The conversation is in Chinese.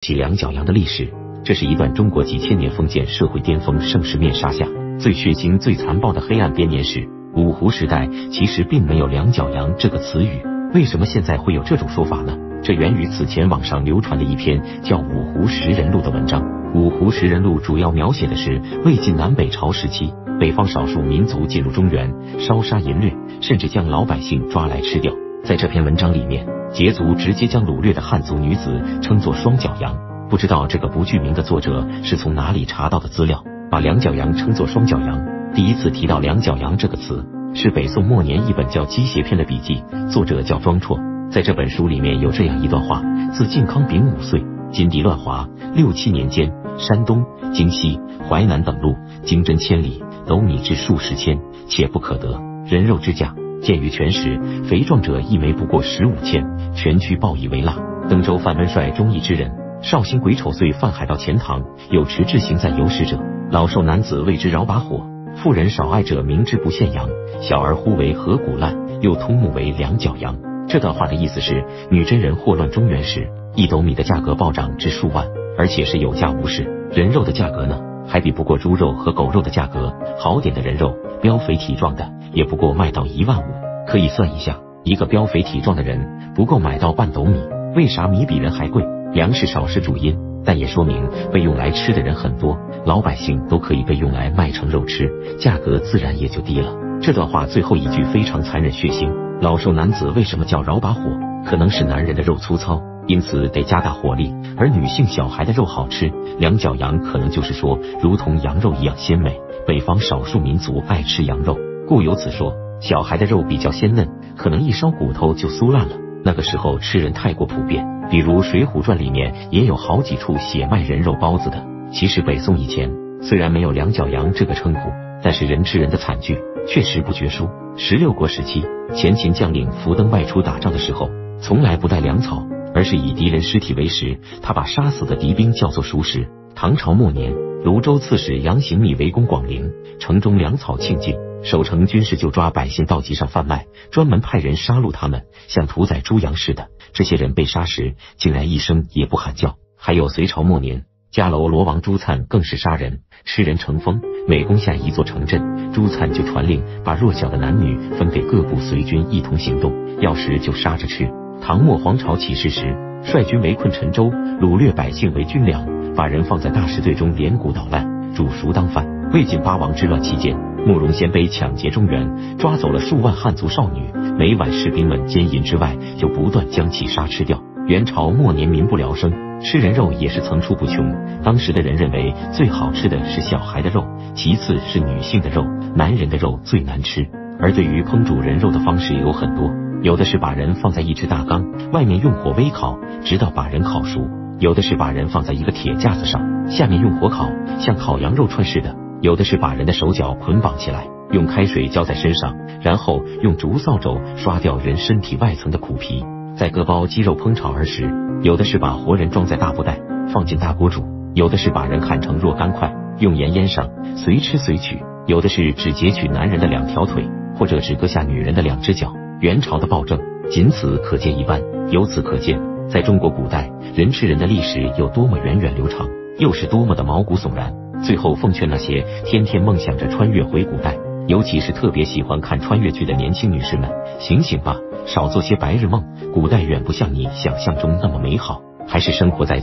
起两脚羊的历史，这是一段中国几千年封建社会巅峰盛世面纱下最血腥、最残暴的黑暗编年史。五胡时代其实并没有两脚羊这个词语，为什么现在会有这种说法呢？这源于此前网上流传的一篇叫《五胡食人录》的文章。《五胡食人录》主要描写的是魏晋南北朝时期，北方少数民族进入中原，烧杀淫掠，甚至将老百姓抓来吃掉。在这篇文章里面。羯族直接将掳掠的汉族女子称作双脚羊，不知道这个不具名的作者是从哪里查到的资料，把两脚羊称作双脚羊。第一次提到两脚羊这个词，是北宋末年一本叫《鸡血篇》的笔记，作者叫庄绰。在这本书里面有这样一段话：自靖康丙午岁，金地乱华，六七年间，山东、京西、淮南等路，经针千里，斗米至数十千，且不可得。人肉之价。鉴于全时，肥壮者一枚不过十五千，全区报以为蜡。登州范温帅忠义之人，绍兴癸丑岁犯海到钱塘，有持志行在游食者，老瘦男子为之饶把火，妇人少爱者明知不献羊，小儿呼为何骨烂，又通目为两脚羊。这段话的意思是，女真人祸乱中原时，一斗米的价格暴涨至数万，而且是有价无市。人肉的价格呢，还比不过猪肉和狗肉的价格，好点的人肉。膘肥体壮的也不过卖到一万五，可以算一下，一个膘肥体壮的人不够买到半斗米。为啥米比人还贵？粮食少是主因，但也说明被用来吃的人很多，老百姓都可以被用来卖成肉吃，价格自然也就低了。这段话最后一句非常残忍血腥。老瘦男子为什么叫饶把火？可能是男人的肉粗糙，因此得加大火力，而女性小孩的肉好吃。两脚羊可能就是说，如同羊肉一样鲜美。北方少数民族爱吃羊肉，故有此说。小孩的肉比较鲜嫩，可能一烧骨头就酥烂了。那个时候吃人太过普遍，比如《水浒传》里面也有好几处写卖人肉包子的。其实北宋以前虽然没有两脚羊这个称呼，但是人吃人的惨剧确实不绝书。十六国时期，前秦将领苻登外出打仗的时候，从来不带粮草，而是以敌人尸体为食。他把杀死的敌兵叫做熟食。唐朝末年。泸州刺史杨行密围攻广陵，城中粮草庆尽，守城军士就抓百姓到集上贩卖，专门派人杀戮他们，像屠宰猪羊似的。这些人被杀时，竟然一声也不喊叫。还有隋朝末年，家楼罗王朱粲更是杀人，吃人成风。每攻下一座城镇，朱粲就传令把弱小的男女分给各部随军一同行动，要食就杀着吃。唐末皇朝起事时，率军围困陈州，掳掠百姓为军粮。把人放在大石堆中连骨捣烂，煮熟当饭。魏晋八王之乱期间，慕容鲜卑抢劫中原，抓走了数万汉族少女。每晚士兵们奸淫之外，就不断将其杀吃掉。元朝末年，民不聊生，吃人肉也是层出不穷。当时的人认为最好吃的是小孩的肉，其次是女性的肉，男人的肉最难吃。而对于烹煮人肉的方式有很多，有的是把人放在一只大缸，外面用火微烤，直到把人烤熟。有的是把人放在一个铁架子上，下面用火烤，像烤羊肉串似的；有的是把人的手脚捆绑起来，用开水浇在身上，然后用竹扫帚刷掉人身体外层的苦皮，再割包鸡肉烹炒而食；有的是把活人装在大布袋，放进大锅煮；有的是把人砍成若干块，用盐腌上，随吃随取；有的是只截取男人的两条腿，或者只割下女人的两只脚。元朝的暴政仅此可见一斑。由此可见。在中国古代，人吃人的历史有多么源远流长，又是多么的毛骨悚然。最后奉劝那些天天梦想着穿越回古代，尤其是特别喜欢看穿越剧的年轻女士们，醒醒吧，少做些白日梦。古代远不像你想象中那么美好，还是生活在。